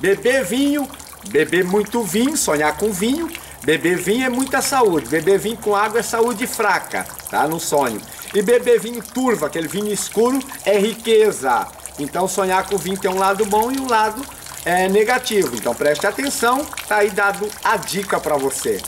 Beber vinho, beber muito vinho, sonhar com vinho. Beber vinho é muita saúde. Beber vinho com água é saúde fraca, tá? No sonho. E beber vinho turva, aquele vinho escuro, é riqueza. Então sonhar com vinho tem um lado bom e um lado é, negativo. Então preste atenção, tá aí dado a dica para você.